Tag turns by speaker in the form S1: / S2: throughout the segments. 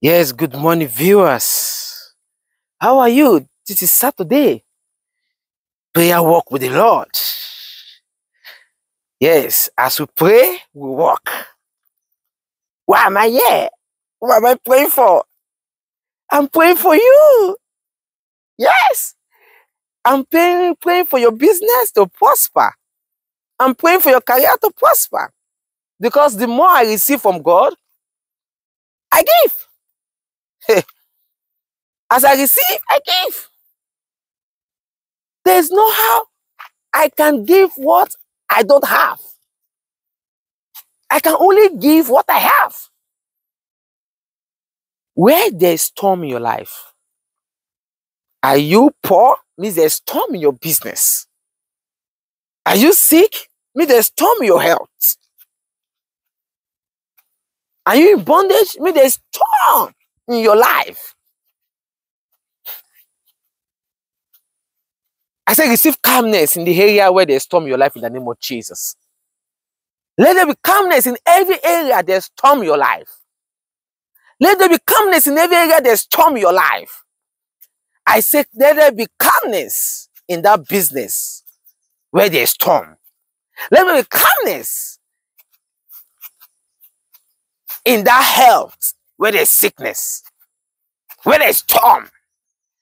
S1: Yes, good morning, viewers. How are you? This is Saturday. Prayer walk with the Lord. Yes, as we pray, we walk. Why am I here? What am I praying for? I'm praying for you. Yes. I'm praying, praying for your business to prosper. I'm praying for your career to prosper. Because the more I receive from God, I give. As I receive, I give. There's no how I can give what I don't have. I can only give what I have. Where there's storm in your life, are you poor? Means there's storm in your business. Are you sick? Means there's storm in your health. Are you in bondage? Means there's storm in your life. I say receive calmness in the area where there's storm your life in the name of Jesus. Let there be calmness in every area there's storm your life. Let there be calmness in every area there's storm your life. I say let there be calmness in that business where there's storm. Let there be calmness in that health where there's sickness, where there's storm.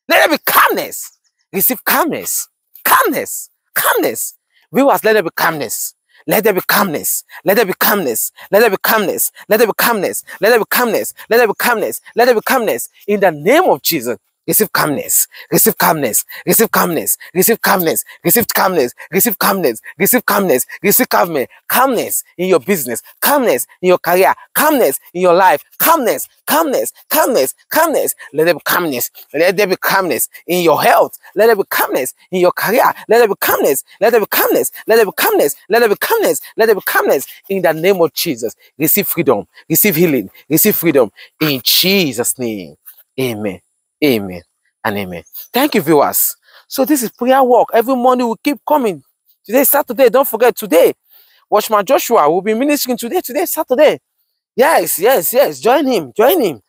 S1: Let there be calmness. Receive calmness, calmness, calmness. Viewers, let there be calmness. Let there be calmness. Let there be calmness. Let there be calmness. Let there be calmness. Let there be calmness. Let there be calmness. Let there be calmness. In the name of Jesus, receive calmness. Receive calmness. Receive calmness. Receive calmness. Receive calmness. Receive calmness. Receive calmness. Receive calmness. Calmness in your business. Calmness in your career. Calmness in your life. Calmness. Calmness. Calmness. Calmness. Let there be calmness. Let there be calmness in your health. Let there be calmness in your career. Let there be calmness. Let there be calmness. Let there be calmness. Let there be calmness. Let there be calmness in the name of Jesus. Receive freedom. Receive healing. Receive freedom in Jesus' name. Amen. Amen and amen. Thank you, viewers. So this is prayer walk. Every morning we keep coming. Today Saturday. Don't forget today. Watchman Joshua will be ministering today. Today Saturday. Yes, yes, yes. Join him. Join him.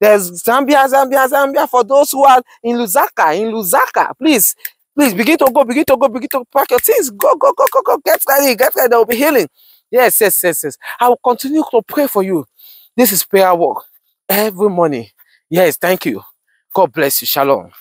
S1: There's Zambia, Zambia, Zambia for those who are in Lusaka. In Lusaka, please, please begin to go, begin to go, begin to pack your things. Go, go, go, go, go. Get ready, get ready. There will be healing. Yes, yes, yes, yes. I will continue to pray for you. This is prayer walk every morning. Yes, thank you. God bless you. Shalom.